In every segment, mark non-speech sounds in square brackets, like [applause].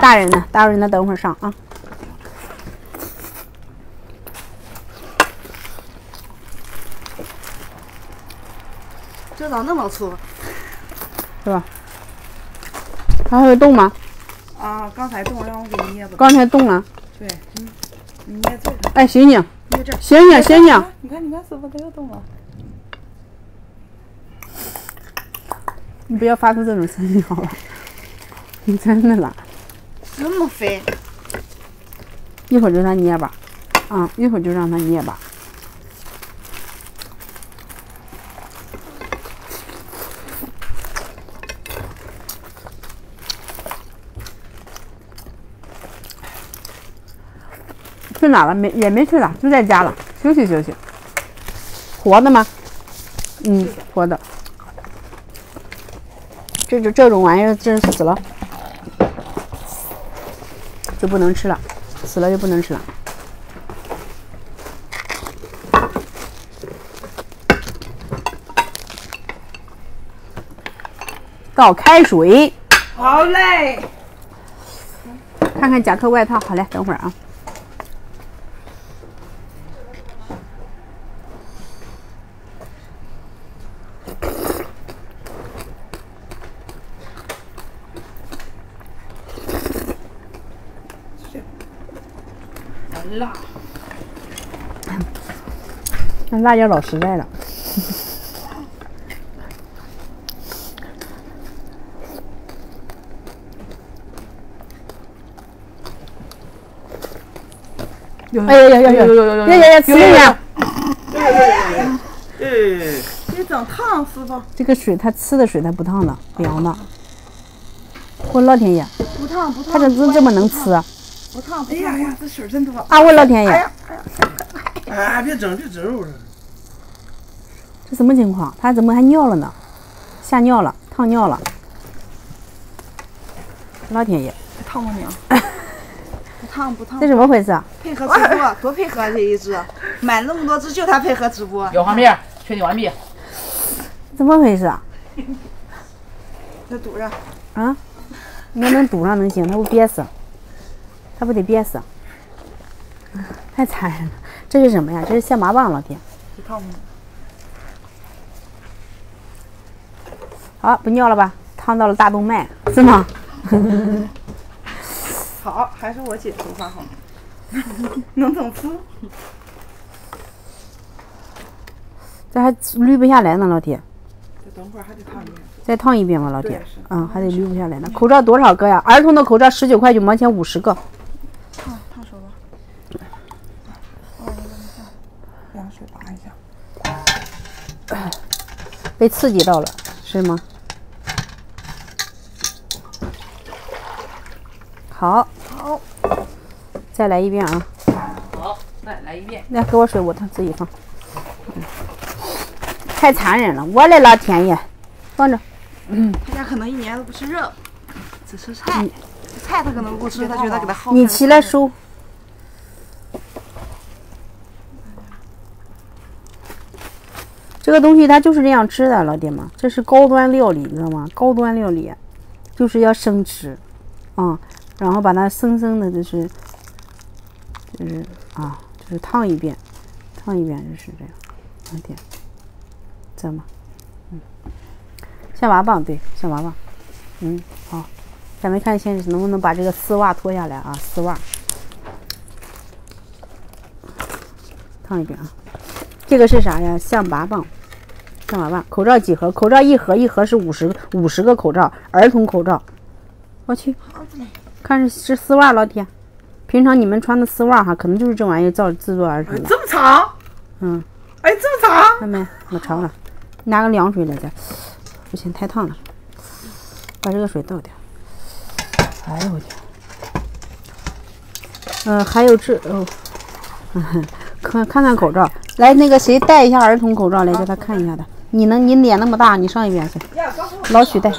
大人呢？大人呢？等会儿上啊。这咋那么粗？是吧？它还会动吗？啊，刚才动，让我给你捏吧。刚才动了。对，嗯，你捏这个，哎，醒醒，捏这。醒醒，醒醒！你看，你看，师傅它又动了。你不要发出这种声音好吧？你真的啦，这么肥，一会儿就让它捏吧，啊，一会儿就让它捏吧。去哪了？没也没去哪，就在家了，休息休息。活的吗？嗯，活的。这种这种玩意儿，这死了就不能吃了，死了就不能吃了。倒开水，好嘞。看看夹克外套。好嘞，等会儿啊。辣，那辣椒老实在了。哎呀呀呀呀！呀呀呀！吃呀！哎，别整烫师傅，这个水它吃的水它不烫的，凉的。我老天爷，不烫不烫。它怎么这么能吃啊？不烫不烫。哎呀呀，这水真多。啊！我老天爷，哎呀，哎，别整别整我这。这什么情况？它怎么还尿了呢？吓尿了，烫尿了。老天爷，烫 [laughs] 不娘。不烫不烫这。怎么回事啊？配合直播，多配合这一只，买那么多只就他配合直播。有画面，确定完毕。怎么回事啊？那堵上。啊？那能堵上能行？它不憋死？它不得憋死？太残忍了！这是什么呀？这是象拔蚌，老天。不烫不好，不尿了吧？烫到了大动脉，是吗？[laughs] 好，还是我姐头发好，[laughs] 能整粗。这还捋不下来呢，老铁。再等会儿还得烫一遍。再烫一遍吧，老铁对。嗯，还得捋不下来呢。口罩多少个呀？儿童的口罩十九块九毛钱五十个。烫烫手吧。哦，凉水拔一下。被刺激到了，是吗？好，好，再来一遍啊！好，再来一遍。来，给我水，我他自己放。嗯太残忍了，我的老天爷！放着，嗯他家可能一年都不吃肉，只吃菜。菜他可能不吃，他觉得给他耗。你起来收。这个东西它就是这样吃的，老爹们，这是高端料理，你知道吗？高端料理就是要生吃，啊、然后把它生生的，就是就是啊，就是烫一遍，烫一遍就是这样，老爹，这么，嗯，象拔蚌对，象拔蚌，嗯，好。咱们看现在能不能把这个丝袜脱下来啊？丝袜，烫一遍啊。这个是啥呀？象拔蚌，象拔蚌。口罩几盒？口罩一盒，一盒是五十五十个口罩，儿童口罩。我去，看是是丝袜，老铁。平常你们穿的丝袜哈，可能就是这玩意造制作而成的。这么长？嗯，哎，这么长？看没？我尝了，拿个凉水来着。不行，太烫了，把这个水倒掉。哎呦我天！嗯、还有这哦，[laughs] 看看看口罩，来那个谁戴一下儿童口罩来，给他看一下的。你能，你脸那么大，你上一边去。老许戴。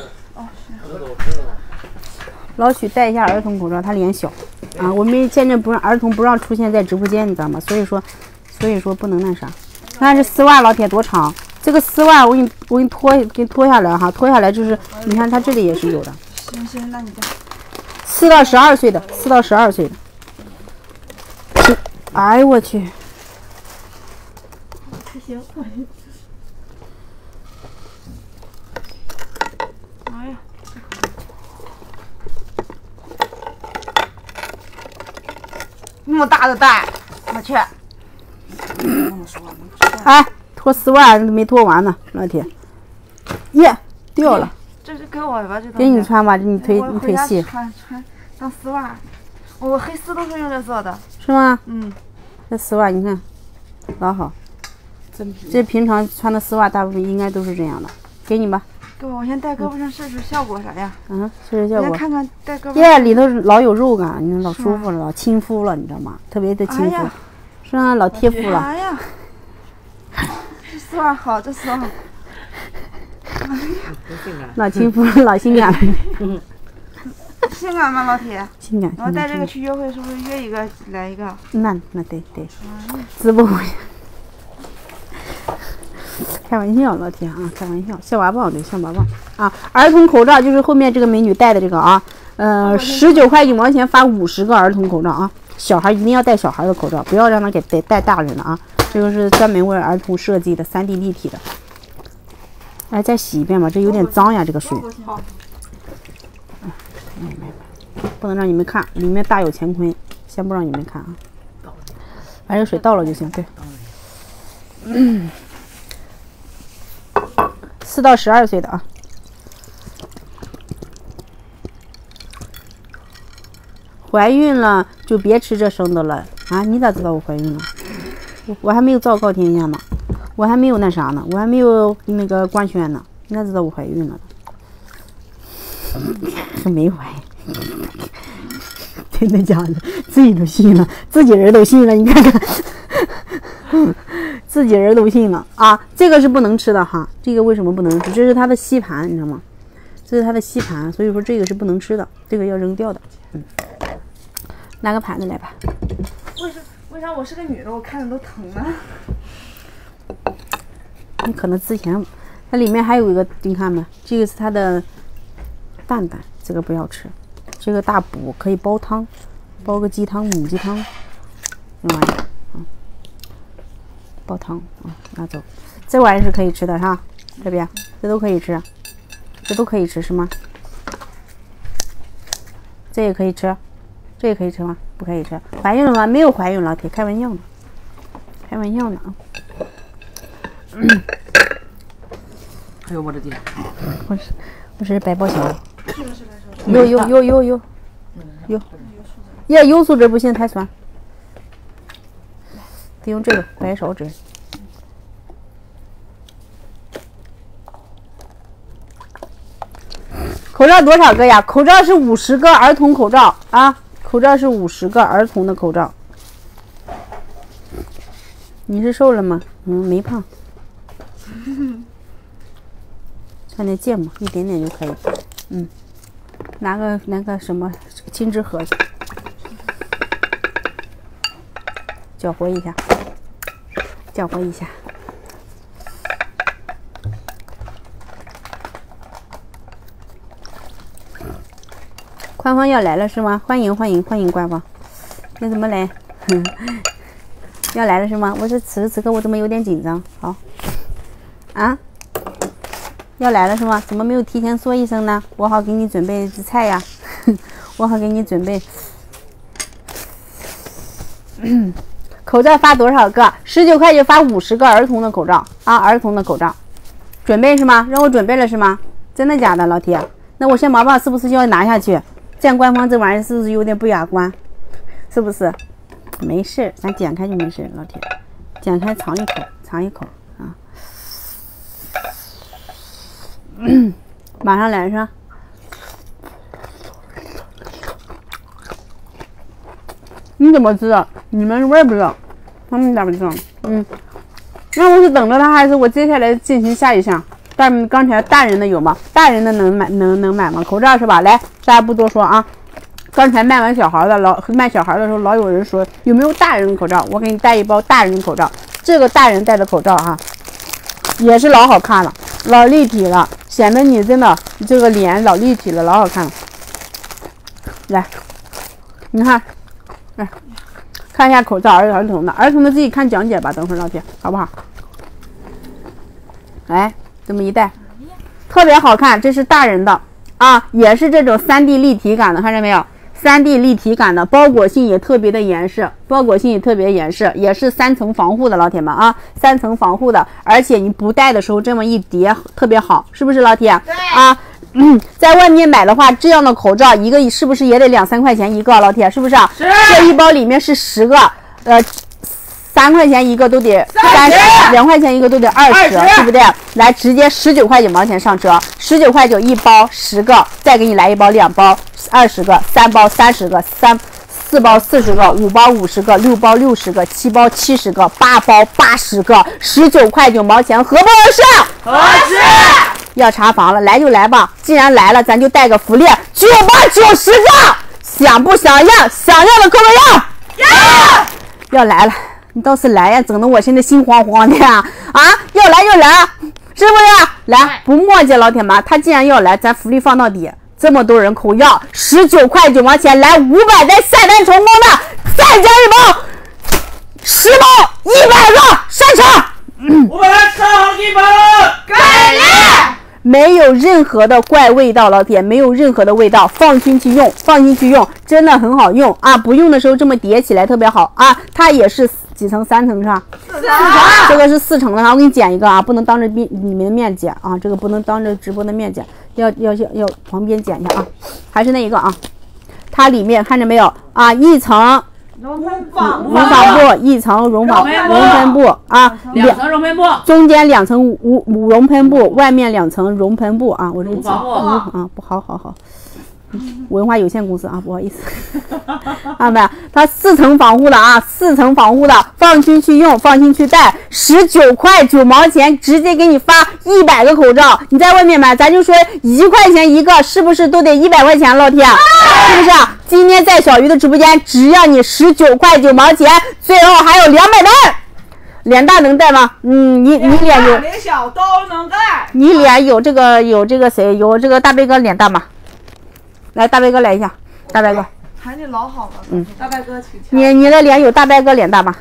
老许戴一下儿童口罩，他脸小啊。我们现在不让儿童不让出现在直播间，你知道吗？所以说，所以说不能那啥。看这丝袜，老铁多长？这个丝袜我给你，我给你脱，给你脱下来哈，脱下来就是，你看它这里也是有的。行行，那你戴四到十二岁的，四到十二岁的。哎呦我去！还行。哎呀，那么大的蛋，我去！哎，脱丝袜没脱完呢，老铁。耶，掉了，这是给我吧？这给你穿吧，这你腿你腿细穿穿当丝袜。我黑丝都是用这做的。是吗？嗯，这丝袜你看，老好。真皮。这平常穿的丝袜大部分应该都是这样的，给你吧。给我，我先戴胳膊上试试效果啥呀？嗯，试试效果。看看戴胳膊上。耶，里头老有肉感，你老舒服了，老亲肤了，你知道吗？特别的亲肤是啊，老贴肤了。哎呀，这丝袜好，这丝袜好。老亲肤，老性感了，[laughs] 性感吗，老铁？性感，性感。然后带这个去约会，是不是约一个来一个？那那对对，直播会。开玩笑，老铁啊，开玩笑，校娃棒对，校娃棒啊！儿童口罩就是后面这个美女戴的这个啊，呃，十九块九毛钱发五十个儿童口罩啊，小孩一定要戴小孩的口罩，不要让他给戴戴大人的啊，这个是专门为儿童设计的，三 D 立体的。来，再洗一遍吧，这有点脏呀，这个水。不能让你们看，里面大有乾坤，先不让你们看啊。把这个水倒了就行，对。四到十二岁的啊，怀孕了就别吃这生的了啊！你咋知道我怀孕了？我我还没有昭告天下呢，我还没有那啥呢，我还没有那个官宣呢，你咋知道我怀孕了？是 [coughs] 没怀，真的假的？自己都信了，自己人都信了，你看看。[laughs] 自己人都信了啊！这个是不能吃的哈，这个为什么不能吃？这是它的吸盘，你知道吗？这是它的吸盘，所以说这个是不能吃的，这个要扔掉的。嗯，拿个盘子来吧。为啥为啥我是个女的，我看着都疼呢？你可能之前它里面还有一个，你看没？这个是它的蛋蛋，这个不要吃。这个大补可以煲汤，煲个鸡汤、母鸡汤，这玩意儿。煲汤啊，拿走，这玩意是可以吃的哈，这边这都可以吃，这都可以吃是吗？这也可以吃，这也可以吃吗？不可以吃，怀孕了吗？没有怀孕，老铁，开玩笑呢，开玩笑呢啊！还有我的地，我是我是百宝箱，有有有有有有，耶，有素质不行，太酸。得用这个白勺纸。口罩多少个呀？口罩是五十个儿童口罩啊！口罩是五十个儿童的口罩。你是瘦了吗？嗯，没胖。[laughs] 看那芥末，一点点就可以。嗯，拿个拿个什么金纸盒子。搅和一下，搅和一下。官方要来了是吗？欢迎欢迎欢迎官方！你怎么来？[laughs] 要来了是吗？我这此时此刻我怎么有点紧张？好，啊，要来了是吗？怎么没有提前说一声呢？我好给你准备菜呀，[laughs] 我好给你准备。[coughs] 口罩发多少个？十九块就发五十个儿童的口罩啊！儿童的口罩，准备是吗？让我准备了是吗？真的假的，老铁？那我先毛棒是不是就要拿下去？见官方这玩意儿是不是有点不雅观？是不是？没事，咱剪开就没事，老铁，剪开尝一口，尝一口啊！[clears throat] 马上来是吧？你怎么知道？你们我也不知道，他们咋不知道？嗯，那我是等着他，还是我接下来进行下一项？但刚才大人的有吗？大人的能买能能买吗？口罩是吧？来，大家不多说啊。刚才卖完小孩的，老卖小孩的时候，老有人说有没有大人口罩？我给你带一包大人口罩。这个大人戴的口罩哈，也是老好看了，老立体了，显得你真的这个脸老立体了，老好看了。来，你看，来看一下口罩儿儿童的，儿童的自己看讲解吧，等会儿老铁，好不好？来，这么一戴，特别好看，这是大人的啊，也是这种三 D 立体感的，看见没有？三 D 立体感的，包裹性也特别的严实，包裹性也特别严实，也是三层防护的，老铁们啊，三层防护的，而且你不戴的时候这么一叠特别好，是不是老铁？对啊。嗯，在外面买的话，这样的口罩一个是不是也得两三块钱一个？老铁，是不是？是。这一包里面是十个，呃，三块钱一个都得三十，两块钱一个都得二十，对不对？来，直接十九块九毛钱上车，十九块九一包十个，再给你来一包两包二十个，三包三十个，三四包四十个，五包五十个，六包六十个，七包七十个，八包八十个，十九块九毛钱，合不合适？合适。要查房了，来就来吧。既然来了，咱就带个福利，九包九十个，想不想要？想要的扣个要。要。要来了，你倒是来呀，整得我现在心慌慌的呀！啊，要来就来，是不是？来，不墨迹，老铁们，他既然要来，咱福利放到底。这么多人扣要，十九块九毛钱，来五百单下单成功的，再加一包，十包一百个上车。五百单上好一包了，给力！没有任何的怪味道，老铁，没有任何的味道，放心去用，放心去用，真的很好用啊！不用的时候这么叠起来特别好啊！它也是几层？三层是吧？四层。这个是四层的，我给你剪一个啊，不能当着面你们的面剪啊，这个不能当着直播的面剪，要要要要旁边剪一下啊，还是那一个啊，它里面看着没有啊？一层。绒纺布一层绒纺绒喷布啊，两层绒喷布，中间两层无无绒喷布，外面两层绒喷布啊，我这绒纺布啊，不好好好。文化有限公司啊，不好意思，看 [laughs] 到没？它四层防护的啊，四层防护的，放心去用，放心去戴，十九块九毛钱，直接给你发一百个口罩。你在外面买，咱就说一块钱一个，是不是都得一百块钱？老铁，是不是？今天在小鱼的直播间，只要你十九块九毛钱，最后还有两百单。脸大能戴吗？嗯，你你脸有，脸小都能戴。你脸有这个有这个谁？有这个大贝哥脸大吗？来，大白哥来一下，大白哥，喊你老好了，嗯，大白哥请。你你的脸有大白哥脸大吗？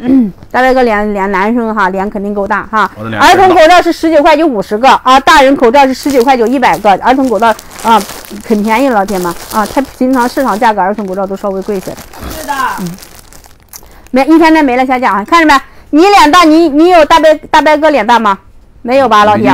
嗯大白哥脸脸男生哈，脸肯定够大哈。儿童口罩是十九块九五十个啊，大人口罩是十九块九一百个。儿童口罩啊，很便宜，老铁们啊，它平常市场价格儿童口罩都稍微贵一些的。是的，嗯，没一天天没了下架啊，看着没？你脸大，你你有大白大白哥脸大吗？没有吧，老铁？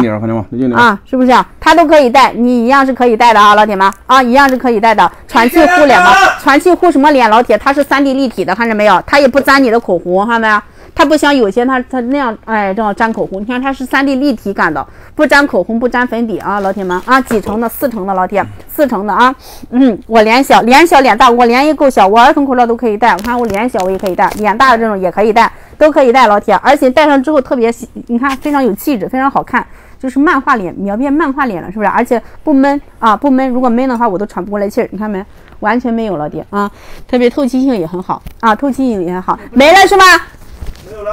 啊，是不是啊？它都可以带，你一样是可以带的啊，老铁们啊，一样是可以带的。传气护脸吗？传气护什么脸？老铁，它是三 D 立体的，看见没有？它也不粘你的口红，看到没有？它不像有些它它那样，哎，这样粘口红。你看它是三 D 立体感的，不粘口红，不粘粉底啊，老铁们啊，几层的？四层的，老铁，四层的啊。嗯，我脸小，脸小脸大，我脸也够小，我儿童口罩都可以戴。我看我脸小，我也可以戴，脸大的这种也可以戴。都可以戴，老铁，而且戴上之后特别，你看非常有气质，非常好看，就是漫画脸，描变漫画脸了，是不是？而且不闷啊，不闷。如果闷的话，我都喘不过来气儿。你看没？完全没有老爹啊，特别透气性也很好啊，透气性也很好。没了是吗？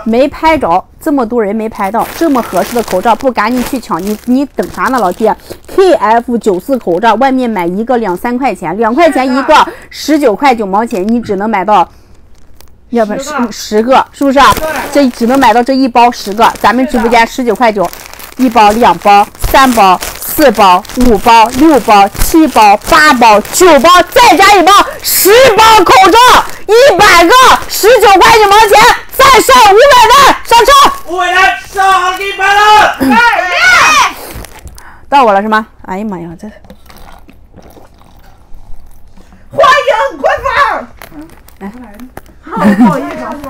没拍着，这么多人没拍到，这么合适的口罩不赶紧去抢，你你等啥呢，老弟？KF 九四口罩，外面买一个两三块钱，两块钱一个，十九块九毛钱，你只能买到。要不十十个是不是啊？这只能买到这一包十个，咱们直播间十九块九，一包、两包、三包、四包、五包、六包、七包、八包、九包，再加一包，十包口罩，一百个，十九块九毛钱，再上五百单，上车。五百单上一百了，到我了是吗？哎呀妈呀，这欢迎官方，来。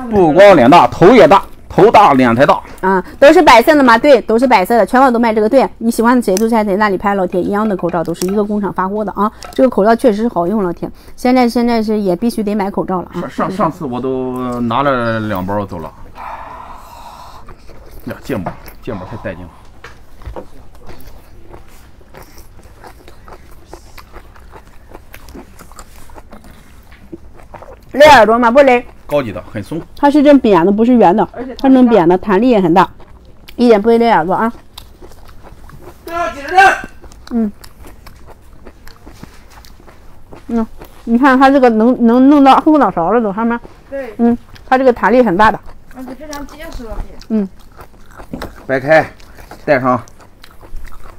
不光脸大，头也大，头大脸才大。啊，都是白色的吗？对，都是白色的，全网都卖这个。对你喜欢的谁都在在那里拍，老铁一样的口罩都是一个工厂发货的啊。这个口罩确实是好用，老铁。现在现在是也必须得买口罩了啊。上上次我都拿了两包走了。呀，芥末，芥末太带劲了。勒耳朵吗？不勒，高级的，很松。它是这扁的，不是圆的，而且它这种扁的，弹力也很大，一点不会勒耳朵啊。嗯。嗯，你看它这个能能弄到后脑勺了都，上面？对，嗯，它这个弹力很大的。而且非常结实，老铁。掰开，带上。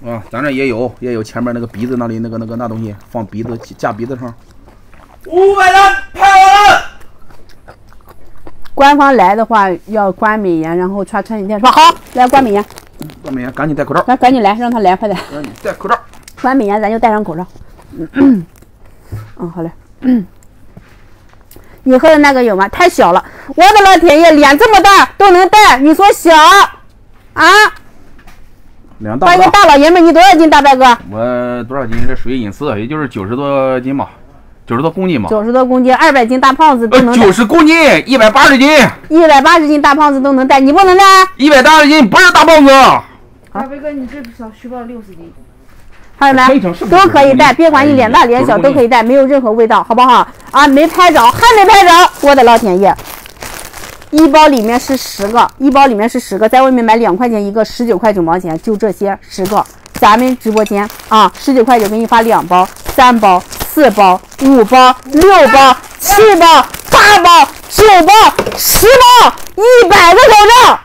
啊，咱这也有，也有前面那个鼻子那里那个那个那东西，放鼻子架鼻子上。五百单拍完了。官方来的话要关美颜，然后穿穿一天是吧？好，来关美颜，关美颜赶紧戴口罩，来赶紧来，让他来，快点。赶紧戴口罩。关美颜，咱就戴上口罩。嗯，嗯，好嘞。你喝的那个有吗？太小了，我的老天爷，脸这么大都能戴，你说小啊？两大一个大老爷们，你多少斤，大白哥？我多少斤？这属于隐私，也就是九十多斤吧，九十多公斤吧。九十多公斤，二百斤大胖子都呃，能戴九，十公斤，一百八十斤，一百八十斤大胖子都能带，你不能带？一百八十斤不是大胖子。大飞哥，你这小虚报六十斤。还有没都可以带，别管你脸大脸小都可以带，没有任何味道，好不好？啊，没拍着，还没拍着，我的老天爷！一包里面是十个，一包里面是十个，在外面买两块钱一个，十九块九毛钱，就这些十个。咱们直播间啊，十九块九给你发两包、三包、四包、五包、六包、七包、八包、九包、十包，一百个口罩。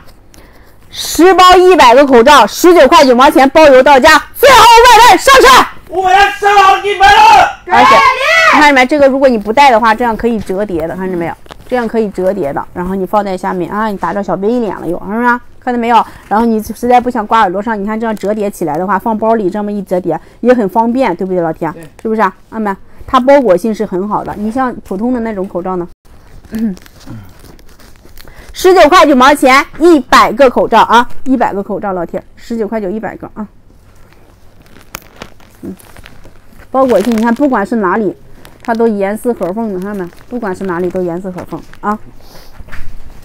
十包一百个口罩，十九块九毛钱包邮到家，最后外带上车。五百人上好给你摆了。而且你看见没？这个如果你不带的话，这样可以折叠的，看见没有？这样可以折叠的，然后你放在下面啊，你打着小 V 脸了又，是不是？看到没有？然后你实在不想挂耳朵上，你看这样折叠起来的话，放包里这么一折叠也很方便，对不对，老铁？是不是啊？阿妹，它包裹性是很好的。你像普通的那种口罩呢，十九块九毛钱一百个口罩啊，一百个口罩，老铁，十九块九一百个啊。嗯，包裹性你看，不管是哪里，它都严丝合缝的，看到没？不管是哪里都严丝合缝啊。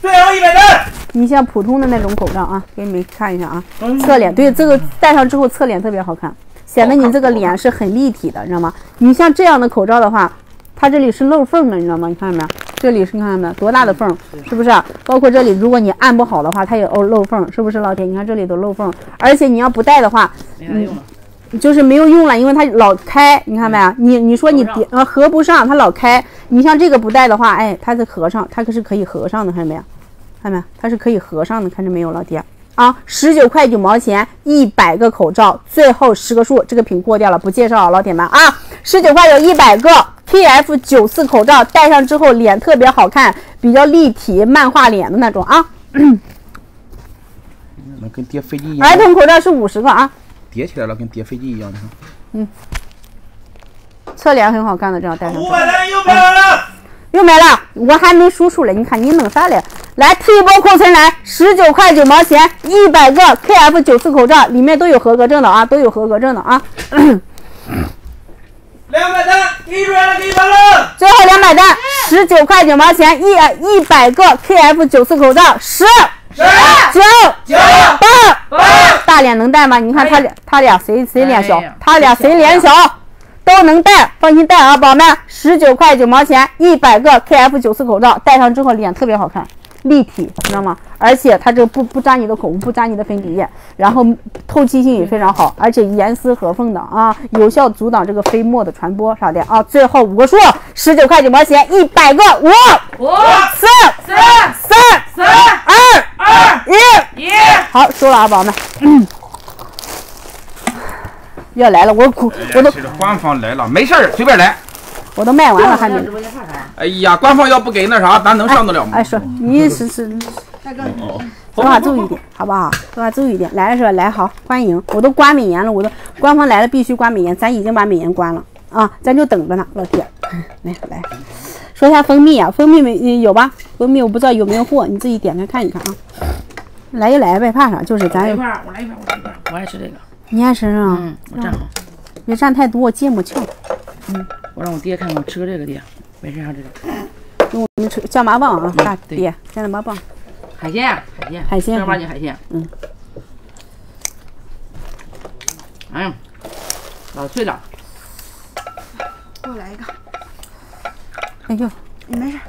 最后一百单。你像普通的那种口罩啊，给你们看一下啊，侧脸对这个戴上之后侧脸特别好看，显得你这个脸是很立体的，你知道吗？你像这样的口罩的话，它这里是漏缝的，你知道吗？你看见没有？这里是你看见没有？多大的缝，是不是？包括这里，如果你按不好的话，它也漏漏缝，是不是老铁？你看这里都漏缝，而且你要不戴的话，没啥用了。就是没有用了，因为它老开，你看没？你你说你叠呃合不上，它老开。你像这个不带的话，哎，它是合上，它可是可以合上的，看见没有？看见没？它是可以合上的，看见没有，老爹？啊，十九块九毛钱一百个口罩，最后十个数，这个品过掉了，不介绍了，老铁们啊，十九块九一百个 KF 九四口罩，戴上之后脸特别好看，比较立体，漫画脸的那种啊。那跟叠飞机一样，儿童口罩是五十个啊，叠起来了，跟叠飞机一样。你看，侧脸很好看的，这样戴上。五百单又摆完了。又买了，我还没数数嘞，你看你弄啥嘞？来，提一波库存来，十九块九毛钱，一百个 KF 九四口罩，里面都有合格证的啊，都有合格证的啊。两百单，提出来了给你摆了。最后两百单，十九块九毛钱，一一百个 KF 九四口罩，十十九九八大脸能戴吗？你看他俩，他俩谁谁脸小？他俩谁脸小？都能戴，放心戴啊，宝贝们，十九块九毛钱，一百个 KF 九四口罩，戴上之后脸特别好看，立体，知道吗？而且它这个不不沾你的口红，不沾你的粉底液，然后透气性也非常好，而且严丝合缝的啊，有效阻挡这个飞沫的传播啥的啊。最后五个数，十九块九毛钱，一百个，五五四四三三二二一。一。好，收了啊，宝宝们。要来了，我苦我都官方来了，没事儿，随便来。我都卖完了，还没直。播间看啥？哎呀，官方要不给那啥，咱能上得了吗？哎，说你是是大哥，说话注意点，好不好？说话注意点。来了是吧？来好，欢迎！我都关美颜了，我都官方来了必须关美颜，咱已经把美颜关了啊，咱就等着呢，老铁。来来，说一下蜂蜜啊，蜂蜜没有吧？蜂蜜我不知道有没有货，你自己点开看一看啊。来就来呗，怕啥？就是咱来一块儿，我来一块儿，我来一块儿，我爱吃这个。你爱吃啊？嗯，我站好，别蘸太多，芥末呛。我让我爹看看我吃个这个爹，没事啊这个。用我们吃酱麻棒啊，大对爹酱麻棒。海鲜，海鲜，海鲜正儿八经海鲜。嗯。哎呀，老脆了。给我来一个，哎呦，你没事，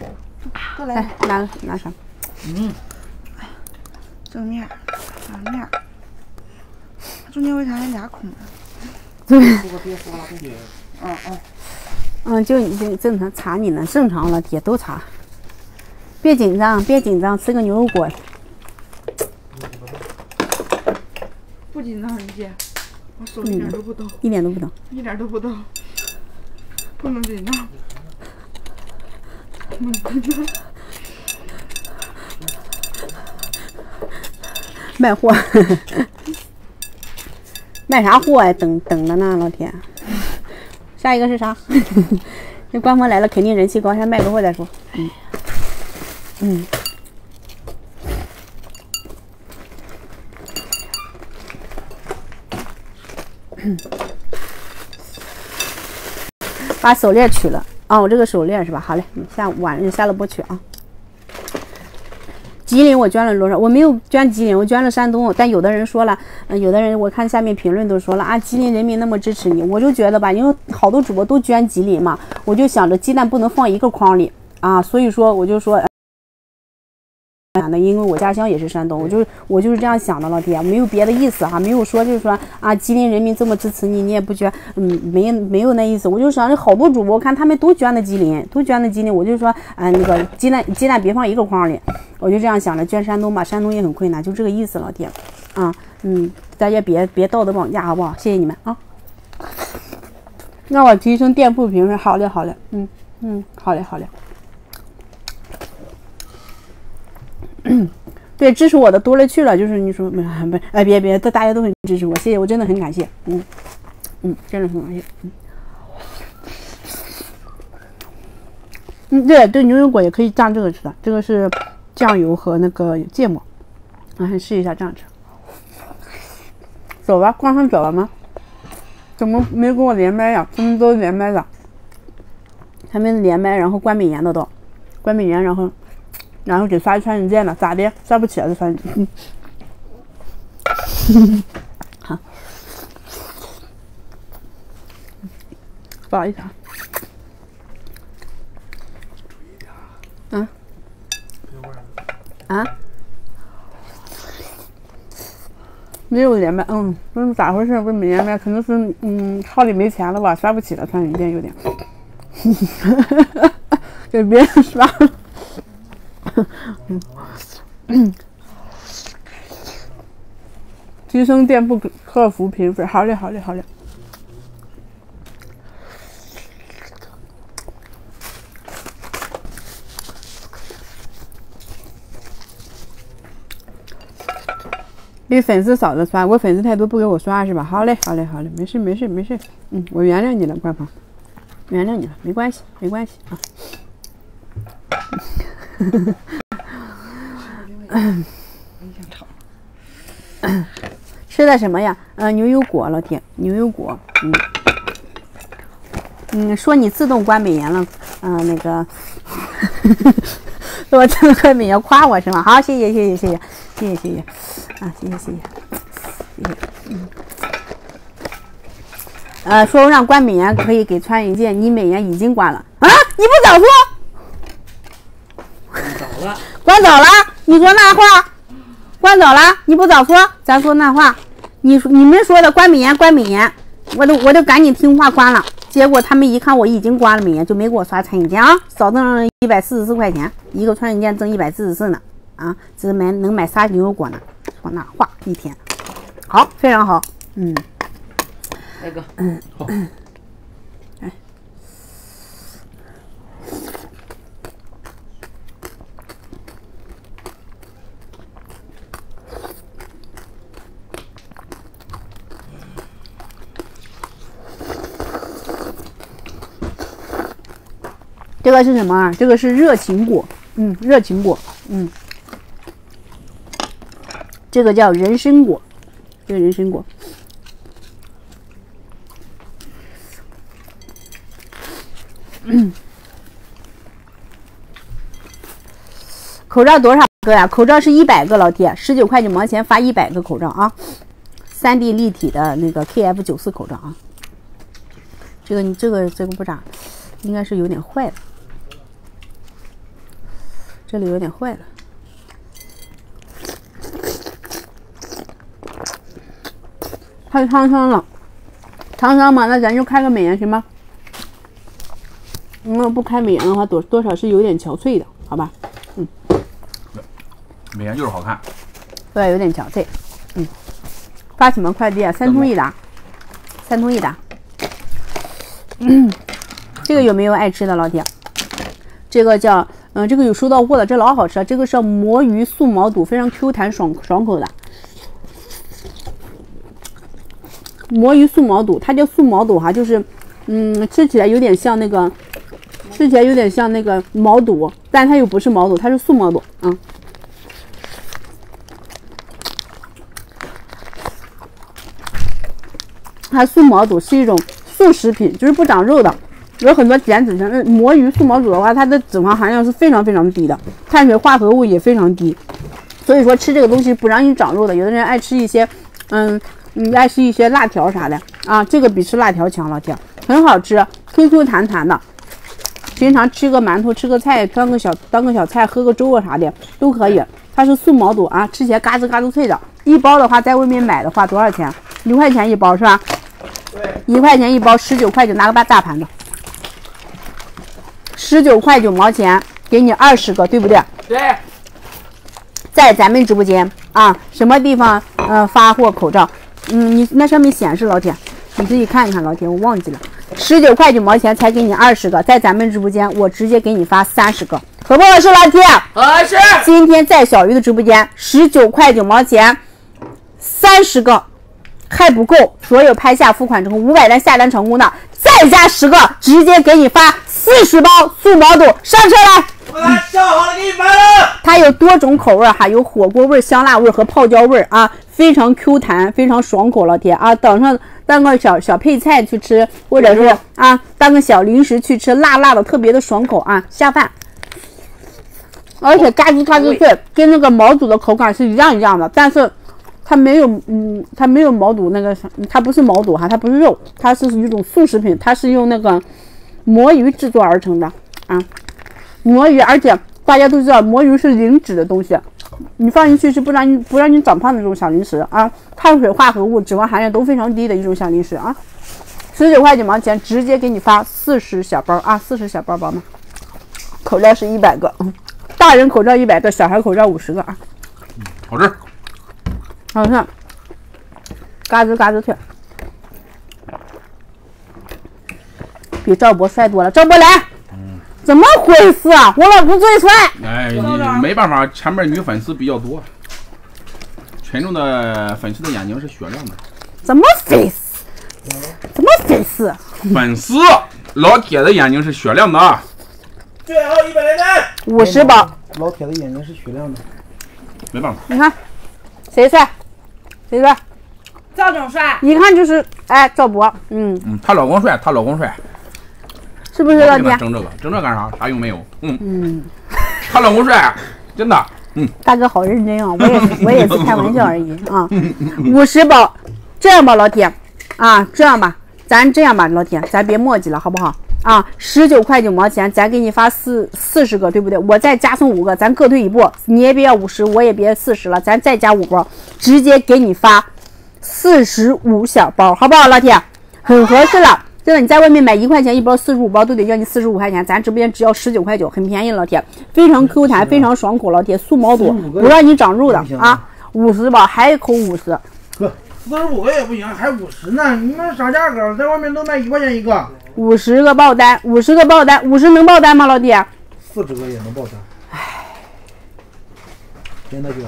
过来拿拿啥？嗯，正面、反面，中间为啥还俩孔呢？对，[laughs] 说别说了，别。嗯嗯。嗯，就你这正常查你呢，正常了，姐都查。别紧张，别紧张，吃个牛肉果。不紧张，人姐，我手一点都不抖，一点都不抖。一点都不抖，不能紧张，[laughs] 卖货，[laughs] 卖啥货呀？等等着呢，老铁。下一个是啥？[laughs] 这官方来了，肯定人气高，先卖个货再说。嗯，嗯。把手链取了啊！我这个手链是吧？好嘞，你下晚上下了播取啊。吉林我捐了多少？我没有捐吉林，我捐了山东。但有的人说了，嗯，有的人我看下面评论都说了啊，吉林人民那么支持你，我就觉得吧，因为好多主播都捐吉林嘛，我就想着鸡蛋不能放一个筐里啊，所以说我就说。的，因为我家乡也是山东，我就是我就是这样想的，老铁，没有别的意思哈，没有说就是说啊，吉林人民这么支持你，你也不捐，嗯，没没有那意思，我就想着好多主播，我看他们都捐的吉林，都捐的吉林，我就说啊，那个鸡蛋鸡蛋别放一个筐里，我就这样想着，捐山东吧，山东也很困难，就这个意思，老铁，啊，嗯，大家别别道德绑架，好不好？谢谢你们啊，让我提升店铺评分，好嘞，好嘞，嗯嗯，好嘞，好嘞。嗯 [clears throat] 对，支持我的多了去了，就是你说没不哎，别别，大大家都很支持我，谢谢，我真的很感谢，嗯嗯，真的很感谢，嗯嗯，对对，牛油果也可以蘸这个吃的，这个是酱油和那个芥末，来试一下这样吃。走吧，关上走了吗？怎么没跟我连麦呀？他们都连麦的，他们连麦，然后关美颜的都，关美颜，然后。然后给刷穿人件了，咋的？刷不起了这穿。[laughs] 好，不好意思啊。啊？啊？没有连麦，嗯，这是咋回事？不是没连麦，可能是嗯号里没钱了吧，刷不起了穿人件有点。[laughs] 给别人刷。提升店铺客服评分，好嘞，好嘞，好嘞。给粉丝嫂子刷，我粉丝太多不给我刷是吧？好嘞，好嘞，好嘞，没事，没事，没事。嗯，我原谅你了，官方，原谅你了，没关系，没关系啊。吃的什么呀？嗯，牛油果，老铁，牛油果。嗯嗯，说你自动关美颜了。嗯，那个，[laughs] 说我自动关美颜，夸我是吗？好，谢谢，谢谢，谢谢，谢谢，谢谢。啊，谢谢，谢谢，谢谢。嗯。呃，说让关美颜可以给穿一件，你美颜已经关了啊？你不早说。早了，你说那话，关早了，你不早说，咱说那话，你说你们说的关美颜，关美颜，我都我都赶紧听话关了，结果他们一看我已经关了美颜，就没给我刷餐饮件啊，少挣一百四十四块钱，一个穿饮件挣一百四十四呢，啊，只买能买仨牛油果呢，说那话一天，好，非常好，嗯，大哥，嗯，好。这个是什么啊？这个是热情果，嗯，热情果，嗯，这个叫人参果，这个人参果，嗯，口罩多少个呀？口罩是一百个，老铁，十九块九毛钱发一百个口罩啊，三 D 立体的那个 KF 九四口罩啊，这个你这个这个不咋，应该是有点坏了。这里有点坏了，太沧桑了，沧桑嘛，那咱就开个美颜行吗？嗯，不开美颜的话，多多少是有点憔悴的，好吧？嗯美颜就是好看。对，有点憔悴。嗯，发什么快递啊？三通一达，三通一达。嗯，这个有没有爱吃的老铁？这个叫，嗯，这个有收到过的，这老好吃了。这个是魔芋素毛肚，非常 Q 弹爽爽口的。魔芋素毛肚，它叫素毛肚哈，就是，嗯，吃起来有点像那个，吃起来有点像那个毛肚，但它又不是毛肚，它是素毛肚，嗯。它素毛肚是一种素食品，就是不长肉的，有很多减脂成分。魔芋素毛肚的话，它的脂肪含量是非常非常低的，碳水化合物也非常低，所以说吃这个东西不让你长肉的。有的人爱吃一些，嗯，嗯，爱吃一些辣条啥的啊，这个比吃辣条强了天，很好吃，Q Q 弹弹的。平常吃个馒头，吃个菜，当个小当个小菜，喝个粥啊啥的都可以。它是素毛肚啊，吃起来嘎吱嘎吱脆的。一包的话，在外面买的话多少钱？一块钱一包是吧？一块钱一包，十九块九，拿个大大盘子，十九块九毛钱，给你二十个，对不对？对，在咱们直播间啊，什么地方呃发货口罩？嗯，你那上面显示老铁，你自己看一看，老铁，我忘记了，十九块九毛钱才给你二十个，在咱们直播间我直接给你发三十个，合不合适，老铁？合适。今天在小鱼的直播间，十九块九毛钱，三十个还不够，所有拍下付款成功五百单下单成功的，再加十个，直接给你发四十包素毛肚，上车来。我来上好了，给你发了。它有多种口味儿哈，有火锅味儿、香辣味儿和泡椒味儿啊，非常 Q 弹，非常爽口，老铁啊，等上当个小小配菜去吃，或者是啊当个小零食去吃，辣辣的特别的爽口啊，下饭。而且嘎吱嘎吱脆，跟那个毛肚的口感是一样一样的，但是它没有，嗯，它没有毛肚那个，它不是毛肚哈，它不是肉，它是一种素食品，它是用那个魔芋制作而成的啊。魔芋，而且大家都知道魔芋是零脂的东西，你放进去是不让你不让你长胖的这种小零食啊，碳水化合物、脂肪含量都非常低的一种小零食啊。十九块九毛钱，直接给你发四十小包啊，四十小包包嘛。口罩是一百个，大人口罩一百个，小孩口罩五十个啊，好吃。好看，嘎吱嘎吱脆，比赵博帅多了。赵博来，怎么回事啊？我老公最帅。哎，你没办法，前面女粉丝比较多，群众的粉丝的眼睛是雪亮的。怎么粉丝？怎么粉丝？粉丝，老铁的眼睛是雪亮的啊！最后一百来单。五十包，老铁的眼睛是雪亮的。没办法，你看谁帅？谁帅？赵总帅，一看就是哎赵博，嗯，嗯，她老公帅，她老公帅，是不是老铁我跟她？争这个，争这干啥？啥用没有？嗯嗯，[laughs] 她老公帅，真的。嗯，大哥好认真啊，我也是我也是开玩笑而已啊。五十包，这样吧，老铁啊，这样吧，咱这样吧，老铁，咱别墨迹了，好不好？啊，十九块九毛钱，咱给你发四四十个，对不对？我再加送五个，咱各退一步，你也别要五十，我也别四十了，咱再加五包，直接给你发四十五小包，好不好，老铁？很合适了。真的，你在外面买一块钱一包，四十五包都得要你四十五块钱，咱直播间只要十九块九，很便宜，老铁，非常 Q 弹，非常爽口，老铁，素毛肚15个不让你长肉的啊，五十包还一口五十，四十五个也不行，还五十呢？你们啥价格？在外面都卖一块钱一个，五十个爆单，五十个爆单，五十能爆单吗，老弟？四十个也能爆单。唉，真的哥，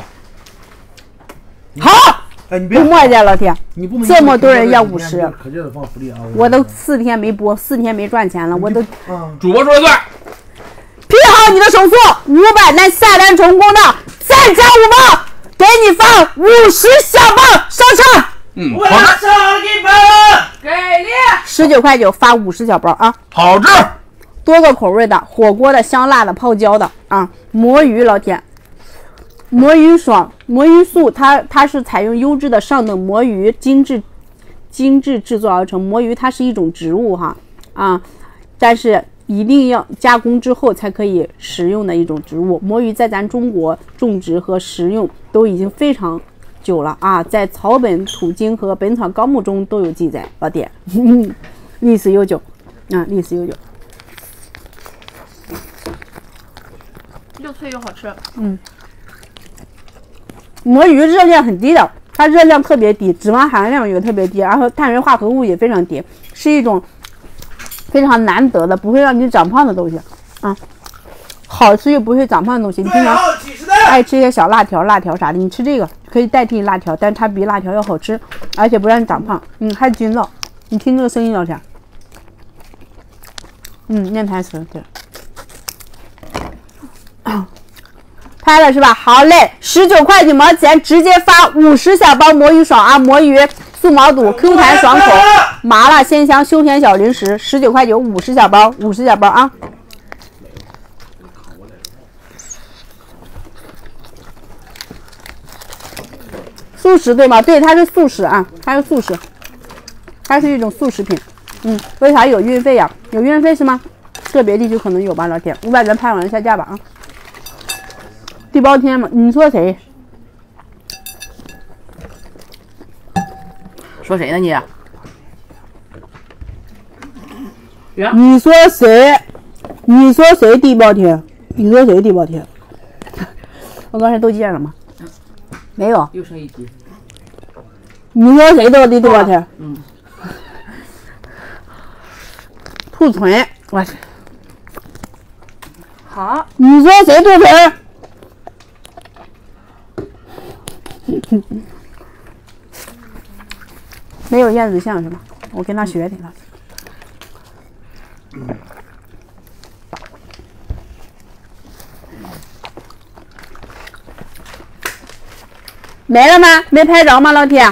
好，哎，你别不墨迹，老铁，你不能这么多人要你别50可劲的放福利啊！我都四天没播，四天没赚钱了，我都啊，主播说了算。拼好你的手速，五百单下单成功的，再加五包，给你发五十小包上车，嗯，我上好了，给力！十九块九发五十小包啊。好吃。多个口味的，火锅的、香辣的、泡椒的啊，魔芋老铁，魔芋爽，魔芋素，它它是采用优质的上等魔芋精致精致制作而成。魔芋它是一种植物哈啊，但是一定要加工之后才可以食用的一种植物。魔芋在咱中国种植和食用都已经非常久了啊，在草本土经和本草纲目中都有记载，老铁，[laughs] 历史悠久啊，历史悠久。又脆又好吃。嗯魔芋热量很低的，它热量特别低，脂肪含量也特别低，然后碳水化合物也非常低，是一种非常难得的不会让你长胖的东西啊，好吃又不会长胖的东西。你平常爱吃一些小辣条、辣条啥的，你吃这个可以代替辣条，但它比辣条要好吃，而且不让你长胖。嗯，还筋道，你听这个声音，老铁。嗯，念台词对。[coughs] 拍了是吧？好嘞，十九块九毛钱，直接发五十小包魔芋爽啊！魔芋素毛肚，Q 弹爽口，麻辣鲜香，休闲小零食，十九块九，五十小包，五十小包啊！素食对吗？对，它是素食啊，它是素食，它是一种素食品。嗯，为啥有运费呀？有运费是吗？个别地区可能有吧，老铁，五百咱拍完了下架吧啊！地包天嘛，你说谁？说谁呢你？你说谁？你说谁地包天？你说谁地包天？[laughs] 我刚才都见了吗？没有。又剩一集。你说谁都地地包天？嗯。兔唇，我去。好，你说谁兔唇？[laughs] 没有燕子像是吧？我跟他学的了。没了吗？没拍着吗，老铁？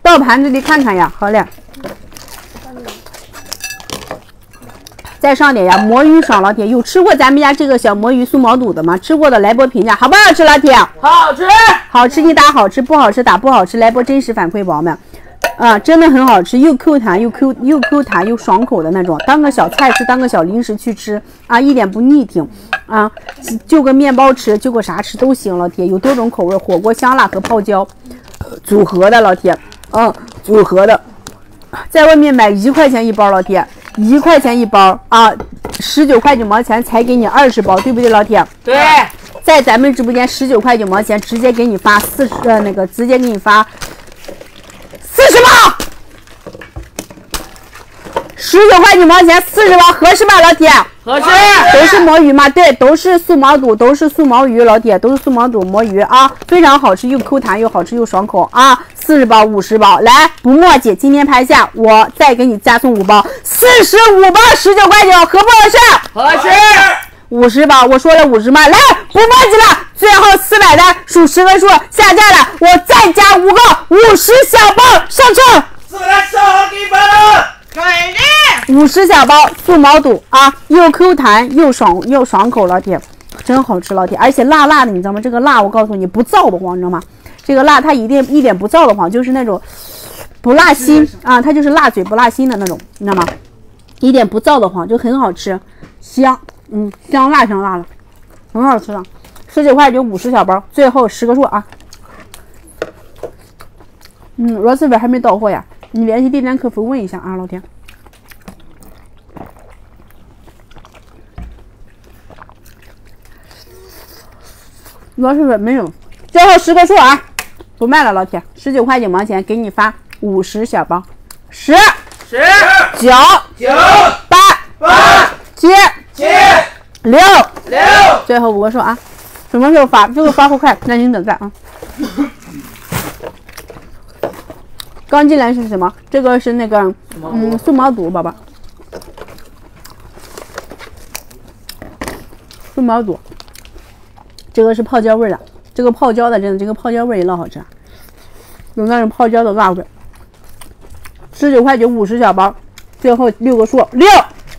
倒盘子里看看呀。好嘞。再上点呀，魔芋爽，老铁有吃过咱们家这个小魔芋素毛肚的吗？吃过的来波评价，好不好吃，老铁？好吃。好吃你打好吃，不好吃打不好吃，来波真实反馈，宝宝们。啊，真的很好吃，又 Q 弹又 Q 又 Q 弹又爽口的那种，当个小菜吃，当个小零食去吃啊，一点不腻挺啊，就个面包吃，就个啥吃都行，老铁有多种口味，火锅香辣和泡椒组合的，老铁，嗯，组合的，在外面买一块钱一包，老铁一块钱一包啊，十九块九毛钱才给你二十包，对不对，老铁？对，在咱们直播间十九块九毛钱直接给你发四十呃那个直接给你发。四十包，十九块九毛钱，四十包合适吧，老铁？合适。都是魔芋吗？对，都是素毛肚，都是素毛鱼，老铁，都是素毛肚魔芋啊，非常好吃，又 Q 弹又好吃又爽口啊！四十包，五十包，来不墨迹，今天拍下，我再给你加送五包，四十五包，十九块九，合不合适？合适。五十包，我说了五十吗？来，不墨迹了，最后四百单，数十个数，下架了，我再加五个，五十小包上车。四百单上好给你发了。给力！五十小包素毛肚啊，又 Q 弹又爽又爽口，老铁，真好吃，老铁，而且辣辣的，你知道吗？这个辣我告诉你不燥得慌，你知道吗？这个辣它一定一点不燥的慌，就是那种不辣心啊，它就是辣嘴不辣心的那种，你知道吗？一点不燥的慌，就很好吃，香，嗯，香辣香辣的，很好吃的，十九块九五十小包，最后十个数啊。嗯，螺蛳粉还没到货呀，你联系订单客服问一下啊，老铁。螺蛳粉没有，最后十个数啊，不卖了，老铁，十九块九毛钱给你发五十小包，十十九九八六，六。最后五个数啊，什么时候发？这个发货快，耐心等待啊。刚进来是什么？这个是那个嗯素毛肚，宝宝。素毛肚，这个是泡椒味儿的，这个泡椒的真的，这个泡椒味儿也老好吃，有那种泡椒的辣味。十九块九五十小包，最后六个数，六。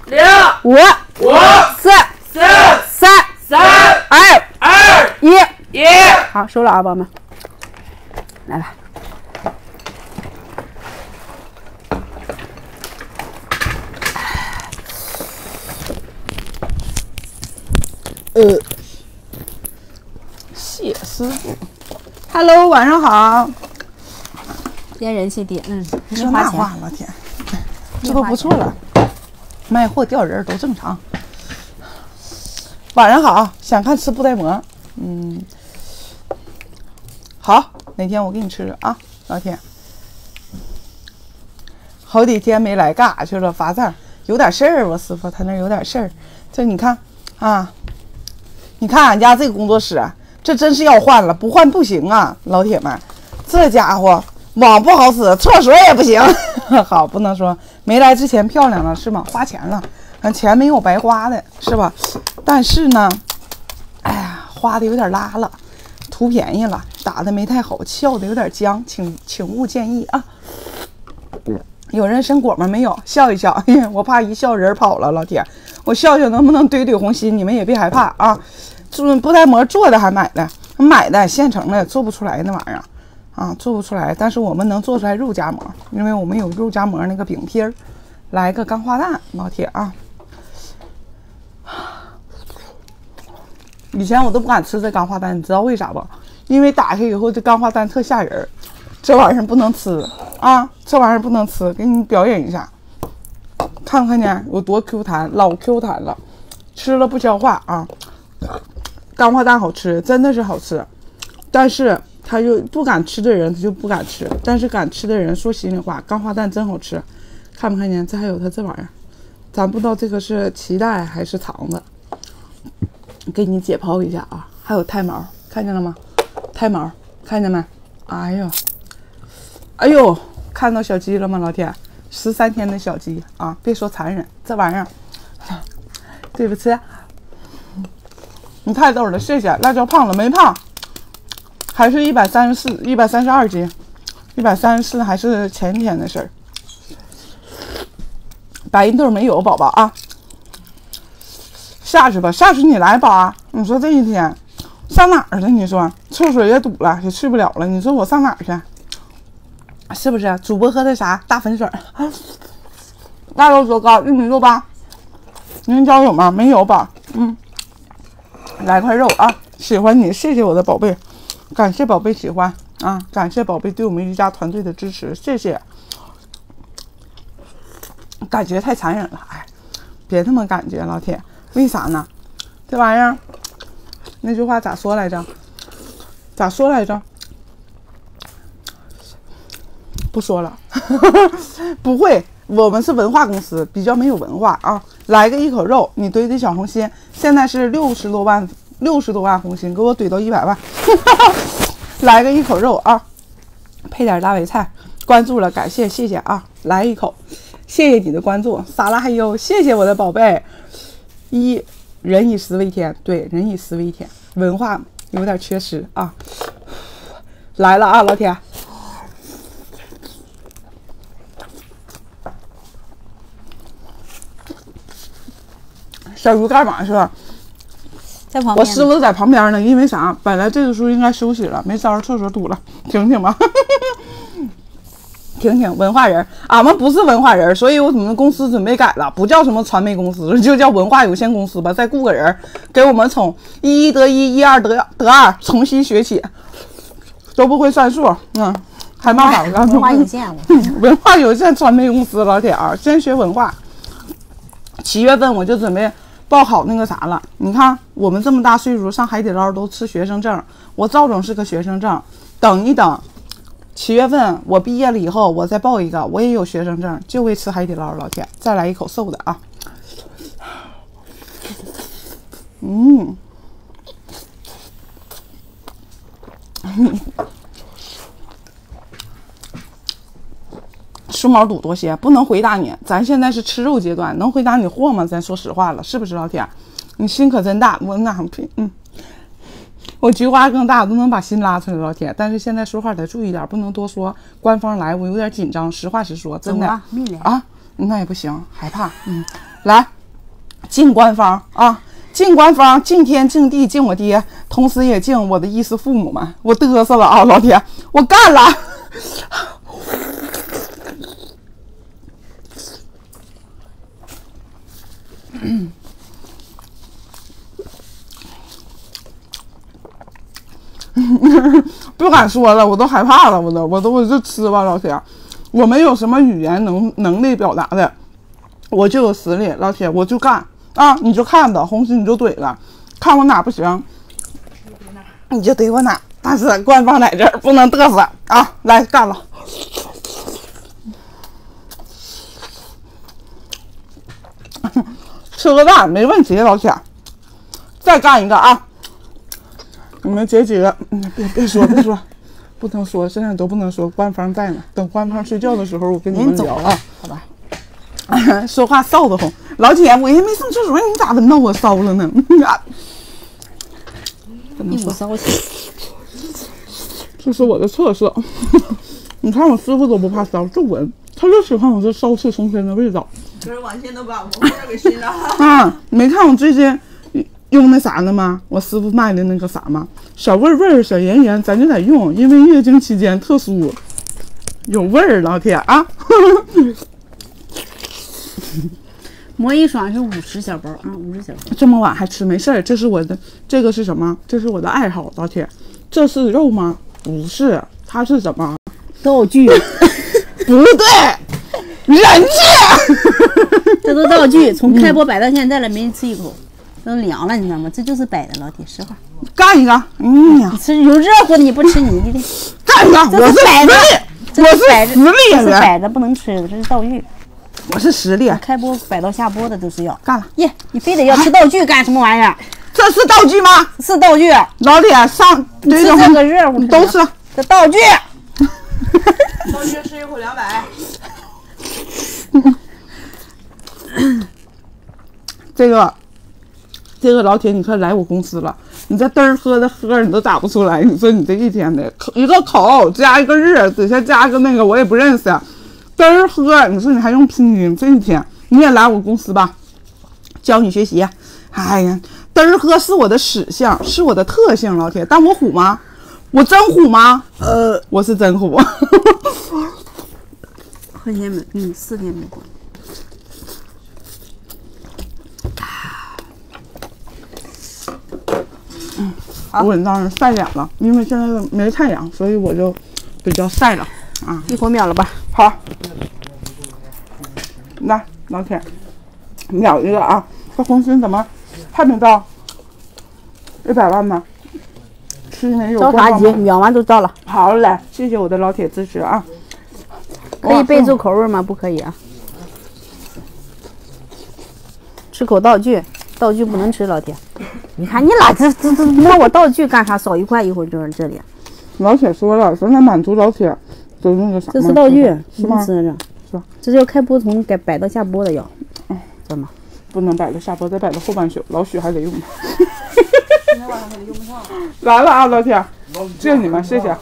六。五。五。四四三三二二一，一。好，收了啊，宝宝们，来吧。呃，谢师傅，Hello，晚上好。今天人气低，嗯，没说花钱。那话，老天，这都不错了。卖货掉人儿都正常。晚上好，想看吃布袋馍，嗯，好，哪天我给你吃啊，老铁。好几天没来，干啥去了？罚站，有点事儿。我师傅他那有点事儿。这你看啊，你看俺家这个工作室，这真是要换了，不换不行啊，老铁们，这家伙网不好使，厕所也不行。[laughs] 好，不能说没来之前漂亮了是吗？花钱了，钱没有白花的是吧？但是呢，哎呀，花的有点拉了，图便宜了，打的没太好，笑的有点僵，请请勿建议啊。有人参果吗？没有，笑一笑，[laughs] 我怕一笑人跑了。老铁，我笑笑能不能怼怼红心？你们也别害怕啊。做不带膜做的还买的，买的现成的，做不出来那玩意儿啊，做不出来。但是我们能做出来肉夹馍，因为我们有肉夹馍那个饼皮儿。来个钢化蛋，老铁啊。以前我都不敢吃这钢化蛋，你知道为啥不？因为打开以后这钢化蛋特吓人。这玩意儿不能吃啊！这玩意儿不能吃，给你表演一下，看不看见有多 Q 弹，老 Q 弹了，吃了不消化啊！钢化蛋好吃，真的是好吃，但是他就不敢吃的人他就不敢吃，但是敢吃的人说心里话，钢化蛋真好吃，看没看见？这还有它这玩意儿，咱不知道这个是脐带还是肠子，给你解剖一下啊！还有胎毛，看见了吗？胎毛看见没？哎呦！哎呦，看到小鸡了吗，老铁？十三天的小鸡啊！别说残忍，这玩意儿，[laughs] 对不起，你太逗了，谢谢。辣椒胖了没胖？还是一百三十四、一百三十二斤，一百三十四还是前天的事儿。白银豆没有，宝宝啊，下去吧，下去你来吧。你说这一天上哪儿去？你说厕所也堵了，也去不了了。你说我上哪儿去？是不是主播喝的啥大粉水？腊肉多高？玉米肉吧？凝胶有吗？没有吧？嗯，来块肉啊！喜欢你，谢谢我的宝贝，感谢宝贝喜欢啊！感谢宝贝对我们瑜伽团队的支持，谢谢。感觉太残忍了，哎，别那么感觉，老铁，为啥呢？这玩意儿，那句话咋说来着？咋说来着？不说了，[laughs] 不会，我们是文化公司，比较没有文化啊。来个一口肉，你怼怼小红心，现在是六十多万，六十多万红心，给我怼到一百万。[laughs] 来个一口肉啊，配点大白菜，关注了，感谢谢谢啊，来一口，谢谢你的关注，撒拉嘿呦，谢谢我的宝贝。一人以食为天，对，人以食为天，文化有点缺失啊。来了啊，老铁。小鱼干嘛去了？在旁边。我师傅在旁边呢，因为啥？本来这个时候应该休息了，没招着厕所堵了。醒醒吧，听听文化人，俺们不是文化人，所以我们公司准备改了，不叫什么传媒公司，就叫文化有限公司吧。再雇个人，给我们从一一得一，一二得得二，重新学起。都不会算数，嗯，还骂啥？文化有限，[laughs] 文化有限传媒公司，老铁啊，先学文化。七月份我就准备。报考那个啥了？你看我们这么大岁数上海底捞都吃学生证，我赵总是个学生证。等一等，七月份我毕业了以后，我再报一个，我也有学生证，就为吃海底捞。老铁，再来一口瘦的啊！嗯，梳毛堵多些，不能回答你。咱现在是吃肉阶段，能回答你货吗？咱说实话了，是不是老铁？你心可真大，我那嗯，我菊花更大，都能把心拉出来，老铁。但是现在说话得注意点，不能多说。官方来，我有点紧张，实话实说，真的啊，那也不行，害怕。嗯，来，敬官方啊，敬官方，敬天敬地敬我爹，同时也敬我的衣食父母们。我嘚瑟了啊，老铁，我干了。[coughs] [laughs] 不敢说了，我都害怕了，我都，我都，我就吃吧，老铁。我没有什么语言能能力表达的，我就有实力，老铁，我就干啊！你就看吧，红心你就怼了，看我哪不行，你就怼我哪。但是官方在这儿不能嘚瑟啊！来干了。[laughs] 吃个蛋没问题，老铁。再干一个啊！你们姐几个，嗯，别别说别说，不能说，现在都不能说。官方在呢，等官方睡觉的时候，我跟你们聊啊。好吧。[laughs] 说话臊得慌，老姐，我也没上厕所，你咋闻到我骚了呢？[laughs] 不能说，骚气。这是我的特色。你看我师傅都不怕骚，就闻，他就喜欢我这骚气冲天的味道。可是王鑫都把我味儿给熏着了。[laughs] 啊，没看我最近用那啥了吗？我师傅卖的那个啥吗？小味味儿、小盐盐，咱就得用，因为月经期间特殊，有味儿，老铁啊。[laughs] 魔一爽是五十小包啊，五十小包。这么晚还吃没事儿，这是我的，这个是什么？这是我的爱好，老铁。这是肉吗？不是，它是什么？道具。[laughs] 不对，人质。[laughs] 这都道具，从开播摆到现在了，没人吃一口，都凉了，你知道吗？这就是摆的，老铁，实话。干一个，嗯呀，有热乎的你不吃你的。干一个，我是摆的，我是摆实力演员，是摆的不能吃的，这是道具。我是实力，开播摆到下播的都是要干了。耶，你非得要吃道具干什么玩意儿？这是道具吗？是道具。老铁上，吃这个热乎都是这道具。道具吃一口两百。[laughs] 这个，这个老铁，你快来我公司了。你这嘚儿喝的喝你都打不出来，你说你这一天的口一个口加一个日，底下加个那个我也不认识。嘚儿喝，你说你还用拼音？这一天你也来我公司吧，教你学习。哎呀，嘚儿喝是我的使性，是我的特性，老铁。但我虎吗？我真虎吗？呃，我是真虎。喝天没，嗯，四天没过。嗯，我当时晒脸了，因为现在没太阳，所以我就比较晒了啊。一会儿秒了吧？好，来，老铁，秒一个啊！这红心怎么还没到一百万呢？是因为有着啥急？秒完就到了。好嘞，谢谢我的老铁支持啊！可以备注口味吗？不可以啊。吃口道具，道具不能吃，老铁。[laughs] 你看你老这这这摸我道具干啥？少一块一会儿就是这里。老铁说了，咱得满足老铁的那个啥。这是道具，是吗？是是。这是要开播从改摆到下播的要，哎，怎么？不能摆到下播，再摆到后半宿，老许还得用。今天晚上可能用不上。来了啊，老铁，谢谢你们，谢谢，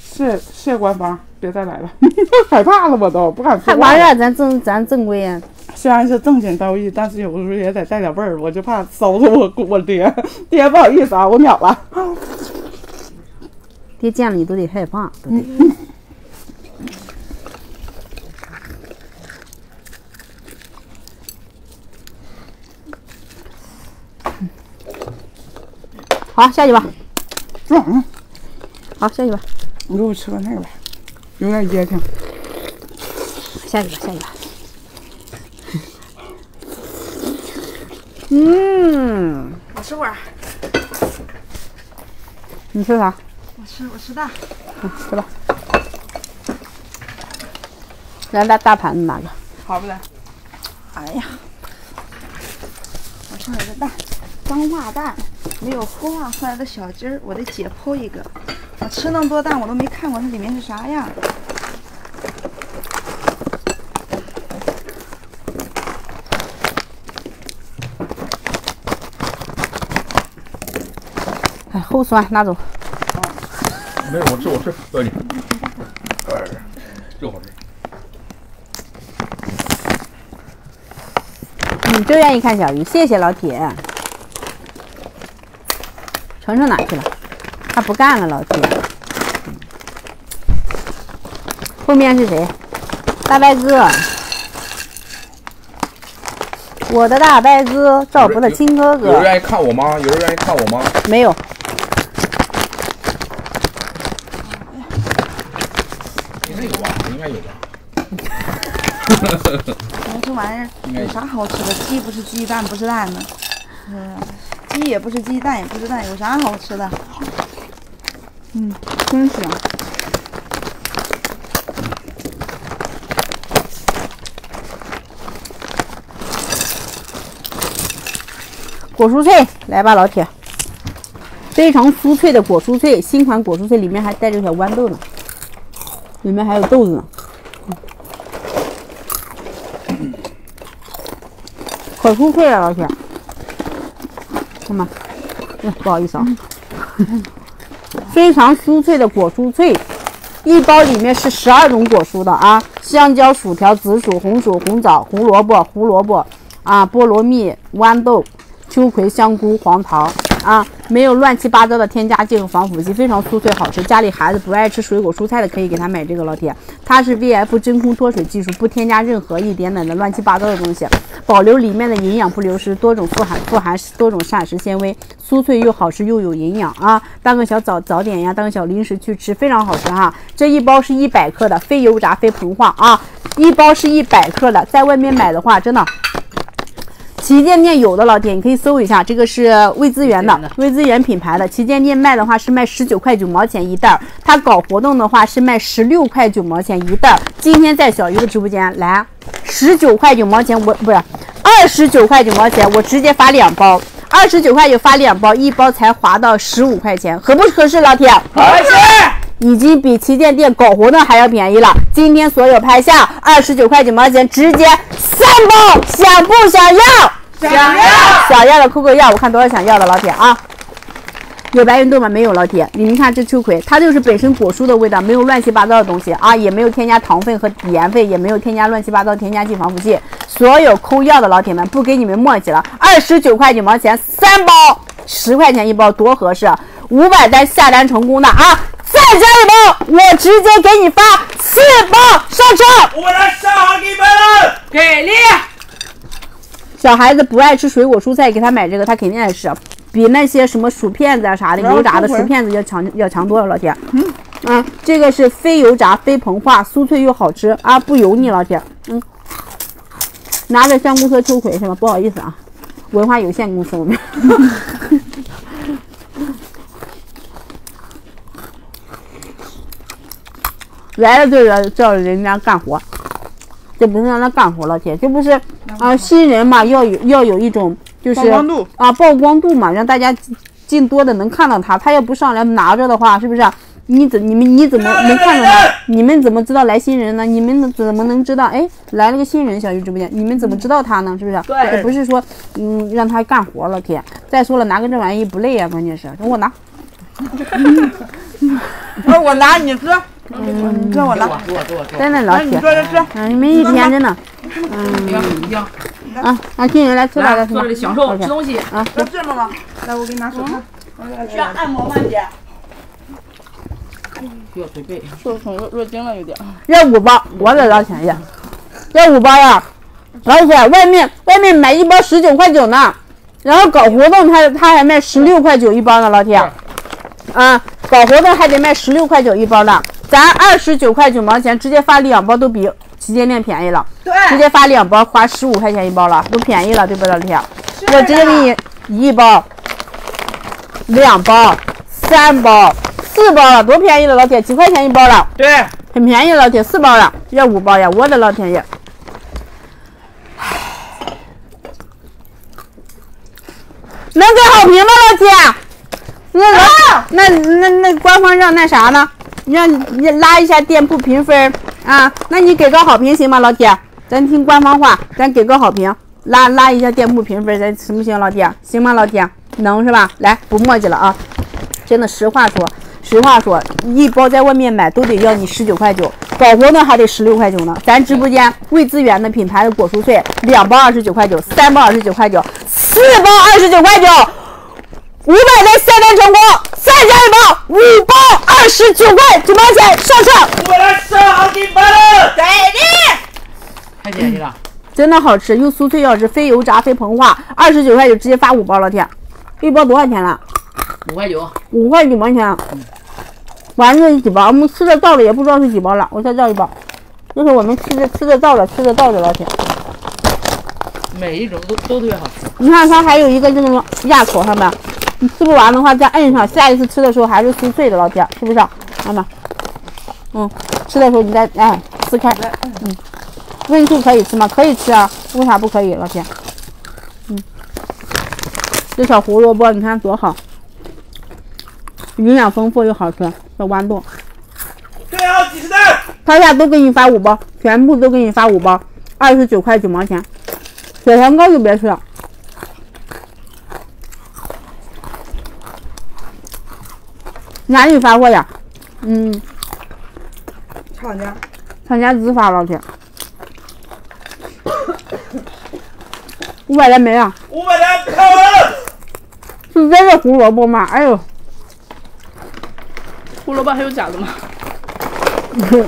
谢谢谢官方，别再来了，[laughs] 害怕了我都不敢说。害怕呀，咱正咱正规呀。虽然是正经道义，但是有的时候也得带点味儿，我就怕骚着我我爹。爹不好意思啊，我秒了。[laughs] 爹见了你都得害怕，都得。[laughs] 好，下去吧。嗯，好，下去吧。你给我吃个那个吧，有点噎挺。下去吧，下去吧。嗯，我吃会儿。你吃啥？我吃，我吃蛋。嗯，吃吧。来，大大盘子拿着。好不来？哎呀，我剩下个蛋，钢化蛋，没有孵化出来的小鸡儿，我得解剖一个。我吃那么多蛋，我都没看过它里面是啥样。哎，齁酸，拿走。没有，我吃我吃，不要紧。这好吃。你就愿意看小鱼，谢谢老铁。程程哪去了？他不干了，老铁。后面是谁？大白哥，我的大白哥，赵博的亲哥哥。有人愿意看我吗？有人愿意看我吗？没有。应该有吧？应该有吧。[laughs] 这玩意儿有啥好吃的？鸡不是鸡，蛋不是蛋呢。嗯。鸡也不是鸡，蛋也不是蛋，有啥好吃的？嗯真香。果蔬脆，来吧，老铁，非常酥脆的果蔬脆，新款果蔬脆里面还带着小豌豆呢，里面还有豆子呢，可酥脆了，老铁，看嘛，哎，不好意思啊。[laughs] 非常酥脆的果蔬脆，一包里面是十二种果蔬的啊，香蕉、薯条、紫薯、红薯、红枣、胡萝卜、胡萝卜啊，菠萝蜜、豌豆、秋葵、香菇、黄桃啊，没有乱七八糟的添加剂和防腐剂，非常酥脆好吃。家里孩子不爱吃水果蔬菜的，可以给他买这个老铁，它是 VF 真空脱水技术，不添加任何一点点的乱七八糟的东西，保留里面的营养不流失，多种富含富含多种膳食纤维，酥脆又好吃又有营养啊！当个小早早点呀，当个小零食去吃，非常好吃哈。这一包是一百克的，非油炸非膨化啊，一包是一百克的，在外面买的话，真的。旗舰店有的老铁，你可以搜一下，这个是味资源的，味资源品牌的。旗舰店卖的话是卖十九块九毛钱一袋儿，它搞活动的话是卖十六块九毛钱一袋儿。今天在小鱼的直播间来，十九块九毛钱，我不是二十九块九毛钱，我直接发两包，二十九块九发两包，一包才划到十五块钱，合不合适，老铁？合适。已经比旗舰店搞活动还要便宜了。今天所有拍下二十九块九毛钱，直接三包，想不想要？想要。想要的扣个要，我看多少想要的老铁啊！有白芸豆吗？没有，老铁。你们看这秋葵，它就是本身果蔬的味道，没有乱七八糟的东西啊，也没有添加糖分和盐分，也没有添加乱七八糟添加剂、防腐剂。所有扣要的老铁们，不给你们墨迹了，二十九块九毛钱三包，十块钱一包，多合适！五百单下单成功的啊，再加一包，我直接给你发四包上车。我来上好给你们了。给力！小孩子不爱吃水果蔬菜，给他买这个，他肯定爱吃，比那些什么薯片子啊啥的油炸的薯片子要强要强多了，老铁。嗯，啊，这个是非油炸非膨化，酥脆又好吃啊，不油腻，老铁。嗯，拿着香菇和秋葵是吗？不好意思啊，文化有限公司我们。[laughs] 来了就要叫人家干活，这不是让他干活了，姐，这不是啊，新人嘛，要有要有一种就是曝光度啊曝光度嘛，让大家尽多的能看到他。他要不上来拿着的话，是不是？你怎你们你怎么能看到他？你们怎么知道来新人呢？你们怎么能知道？哎，来了个新人，小鱼直播间，你们怎么知道他呢？是不是？对不是说嗯让他干活了，天。再说了，拿个这玩意不累啊，关键是我拿。[laughs] 哎，我拿你吃，你吃我拿，多多多，真的老铁，坐着吃。嗯，你们一天真的行行，啊，让新人来吃吧，来来吃吧坐这里享受吃东西。要这么吗？来，我给你拿手套。需要按摩吗，姐？需要捶背。受宠若若惊了有点。要五包，我得老便宜，要五包呀！老铁外面外面买一包十九块九呢，然后搞活动他他还卖十六块九一包呢，老铁，啊，搞活动还得卖十六块九一包呢，咱二十九块九毛钱直接发两包都比旗舰店便宜了，对，直接发两包花十五块钱一包了，都便宜了，对不对，老铁？我直接给你一包、两包、三包、四包了，多便宜了，老铁，几块钱一包了。对，很便宜，老铁，四包了，要五包呀！我的老天爷！能给好评吗，老铁？那那那官方让那啥呢？你让你拉一下店铺评分啊？那你给个好评行吗，老铁？咱听官方话，咱给个好评，拉拉一下店铺评分，咱行不行，老铁？行吗，老铁？能是吧？来，不墨迹了啊！真的，实话说，实话说，一包在外面买都得要你十九块九，搞活动还得十六块九呢。咱直播间味资源的品牌的果蔬脆，两包二十九块九，三包二十九块九，四包二十九块九，五百单下单成功，再加一包，五包二十九块九毛钱上车，我来上好给你们了。给力！太便宜了，真的好吃，又酥脆又好吃，非油炸非膨化，二十九块九直接发五包了，天，一包多少钱了？五块九。五块九毛钱。完了这几包，我们吃的到了也不知道是几包了，我再要一包。这是我们吃的吃的到了，吃的到的老铁。每一种都都特别好吃。你看它还有一个这种压口上面，你吃不完的话再摁上，下一次吃的时候还是酥脆的，老铁，是不是？妈妈，嗯，吃的时候你再哎撕开，嗯，温素可以吃吗？可以吃啊，为啥不可以，老铁？嗯，这小胡萝卜你看多好，营养丰富又好吃，小豌豆。最后几十单，他家都给你发五包，全部都给你发五包，二十九块九毛钱。血糖高就别吃了。哪里发货呀？嗯，厂家厂家直发，老铁。五百来没啊？五百单看完了。是真的胡萝卜吗？哎呦，胡萝卜还有假的吗？[laughs]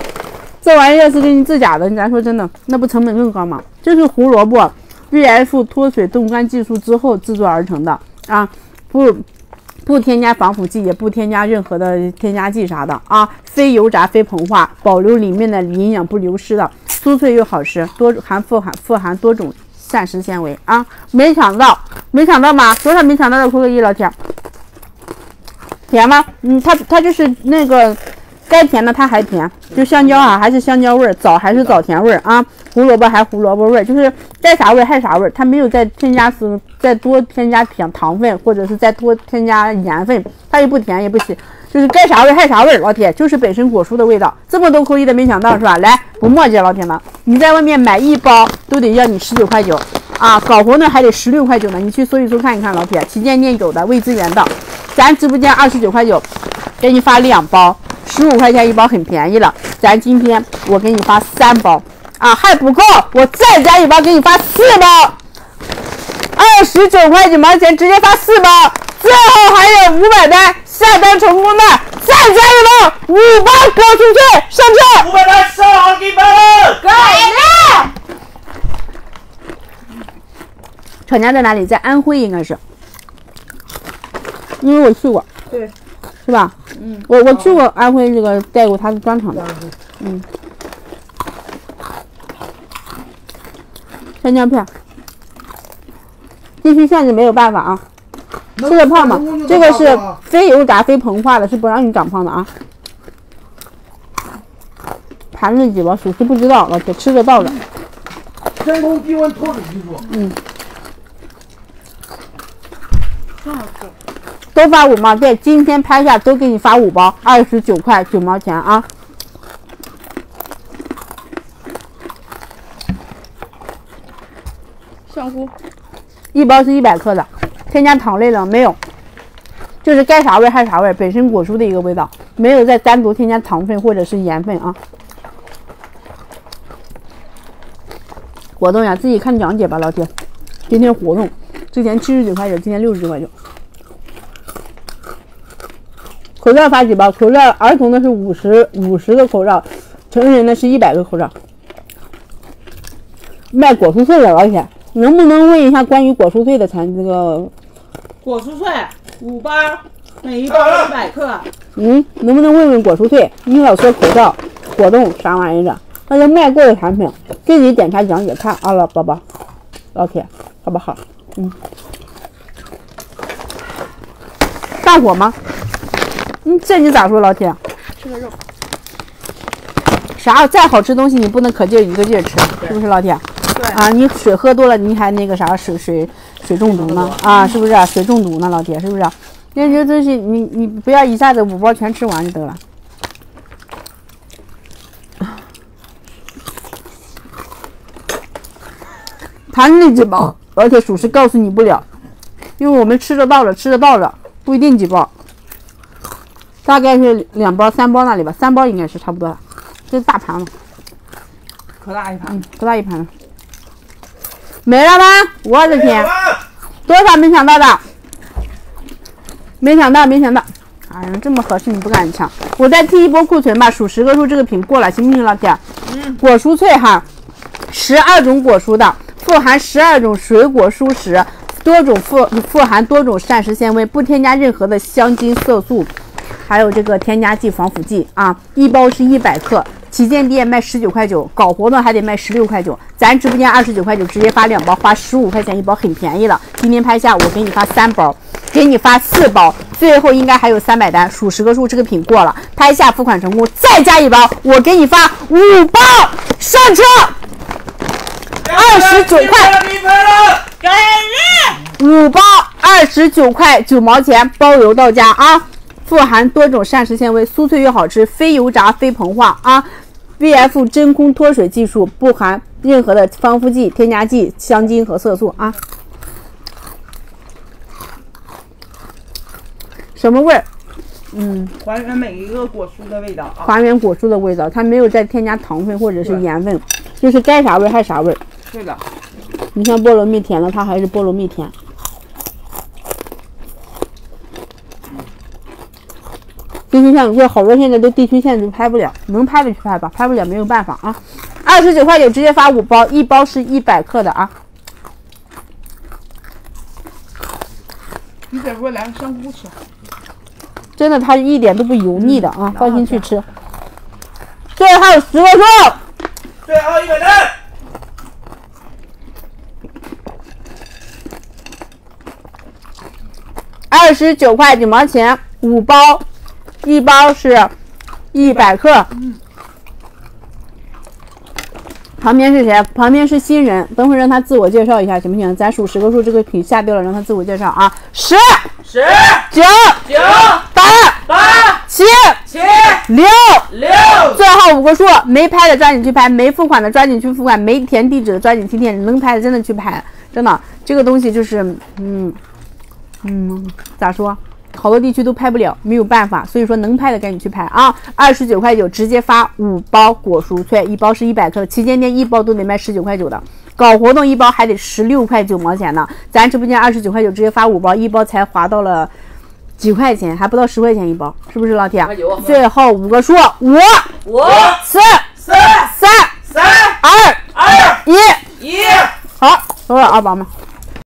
这玩意儿是给你制假的，咱说真的，那不成本更高吗？这是胡萝卜 VF 脱水冻干技术之后制作而成的啊，不不添加防腐剂，也不添加任何的添加剂啥的啊，非油炸非膨化，保留里面的营养不流失的，酥脆又好吃，多含富含富含多种膳食纤维啊！没想到，没想到吗？多少没想到的扣个一，老铁，甜吗？嗯，它它就是那个。该甜的它还甜，就香蕉啊，还是香蕉味儿，枣还是枣甜味儿啊，胡萝卜还胡萝卜味儿，就是该啥味儿还啥味儿，它没有再添加是再多添加糖糖分，或者是再多添加盐分，它也不甜也不咸，就是该啥味儿还啥味儿，老铁就是本身果蔬的味道，这么多扣一的没想到是吧？来不墨迹，老铁们，你在外面买一包都得要你十九块九啊，搞活呢还得十六块九呢，你去搜一搜看一看，老铁旗舰店有的，未知源的，咱直播间二十九块九，给你发两包。十五块钱一包很便宜了，咱今天我给你发三包啊，还不够，我再加一包给你发四包，二十九块九毛钱直接发四包，最后还有五百单下单成功的，再加一包五包搞出去上车，五百单上好给包了。改了。厂家在哪里？在安徽应该是，因为我去过。对。是吧？嗯，我我去过安徽这个带过他的专场的，嗯，山姜片，必须限制没有办法啊，吃的胖嘛，这个是非油炸非膨化的，是不让你长胖的啊。盘子几包属实不知道，老铁吃得到的。真空低温脱水技术，嗯。都发五毛，对，今天拍下都给你发五包，二十九块九毛钱啊。香菇，一包是一百克的，添加糖类的没有？就是该啥味还啥味，本身果蔬的一个味道，没有再单独添加糖分或者是盐分啊。活动呀，自己看讲解吧，老铁。今天活动，之前七十九块九，今天六十九块九。口罩发几包？口罩儿童的是五十五十个口罩，成人的是一百个口罩。卖果蔬脆的老铁，能不能问一下关于果蔬脆的产这个？果蔬脆五包，每一包一百克。嗯，能不能问问果蔬脆？你老说口罩果冻啥玩意儿的？那是卖过的产品，自己点开讲解看啊，老宝宝，老铁，好不好？嗯，大火吗？嗯，这你咋说，老铁？吃个肉。啥？再好吃东西你不能可劲儿一个劲儿吃，是不是，老铁？对。啊，你水喝多了，你还那个啥水水水中毒呢？啊，是不是？水中毒呢，老铁，是不是？那这东西你你不要一下子五包全吃完就得了。[laughs] 盘里几包，而且属实告诉你不了，因为我们吃得到了，吃得到了，不一定几包。大概是两包、三包那里吧，三包应该是差不多了。这是大盘子，可大一盘，嗯，可大一盘了。没了吗？我的天，多少没想到的？没想到，没想到，哎呀，这么合适你不敢抢，我再踢一波库存吧，数十个数这个品过了，行不行，老铁？嗯。果蔬脆哈，十二种果蔬的，富含十二种水果蔬食，多种富富含多种膳食纤维，不添加任何的香精色素。还有这个添加剂、防腐剂啊，一包是一百克，旗舰店卖十九块九，搞活动还得卖十六块九，咱直播间二十九块九，直接发两包，花十五块钱一包，很便宜了。今天拍下，我给你发三包，给你发四包，最后应该还有三百单，数十个数，这个品过了，拍下付款成功，再加一包，我给你发五包，上车，二十九块。五包二十九块九毛钱，包邮到家啊！富含多种膳食纤维，酥脆又好吃，非油炸非膨化啊！VF 真空脱水技术，不含任何的防腐剂、添加剂、香精和色素啊！什么味儿？嗯还原每一个果蔬的味道啊！还原果蔬的味道，它没有再添加糖分或者是盐分，就是该啥味儿还啥味儿。是的，你像菠萝蜜甜了，它还是菠萝蜜甜。地区限制，好多现在都地区限制拍不了，能拍的去拍吧，拍不了没有办法啊。二十九块九直接发五包，一包是一百克的啊。你再给我来个香菇吃。真的，它一点都不油腻的啊，放心去吃。最后还有十个数，最后一百单，二十九块九毛钱，五包，一包是一百克。旁边是谁？旁边是新人，等会让他自我介绍一下，行不行？咱数十个数，这个品下掉了，让他自我介绍啊！十、十、九、九、八、八、七、七、六，六，最后五个数，没拍的抓紧去拍，没付款的抓紧去付款，没填地址的抓紧去填，能拍的真的去拍，真的，这个东西就是，嗯，嗯，咋说？好多地区都拍不了，没有办法，所以说能拍的赶紧去拍啊！二十九块九直接发五包果蔬脆，一包是一百克，旗舰店一包都得卖十九块九的，搞活动一包还得十六块九毛钱呢。咱直播间二十九块九直接发五包，一包才划到了几块钱，还不到十块钱一包，是不是老铁？最后五个数，五、五、四、四、三、三、二、二、一，一。好，收了啊，宝宝们。